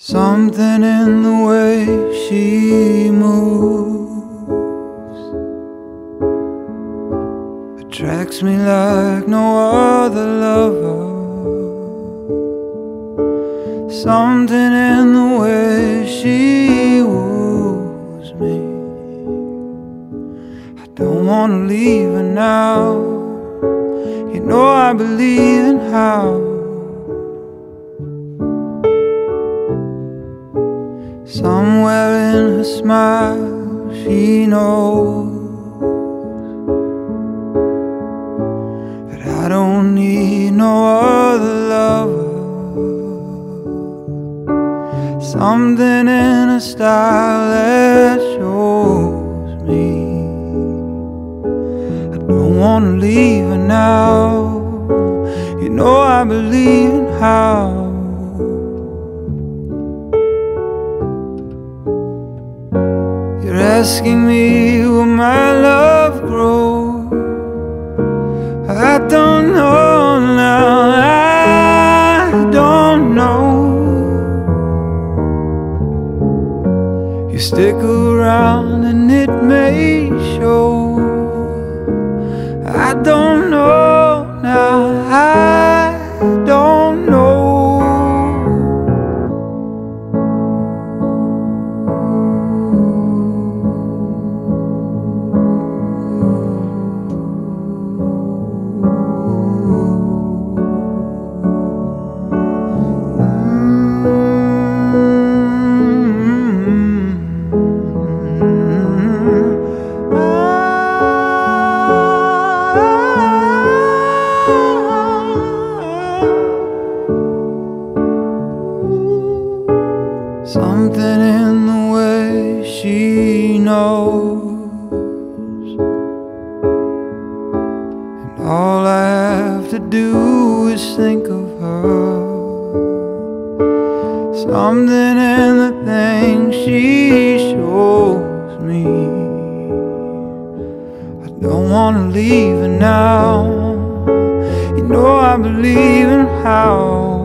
Something in the way she moves attracts me like no other lover. Something in the way she woos me. I don't wanna leave her now. You know I believe in how. Somewhere in her smile, she knows that I don't need no other lover. Something in her style that shows me I don't wanna leave her now. You know I believe in how. You're asking me will my love grow? I don't know now. I don't know. You stick around and it may show. I don't know Something in the way she knows, and all I have to do is think of her. Something in the things she shows me. I don't wanna leave her now. You know I believe in how.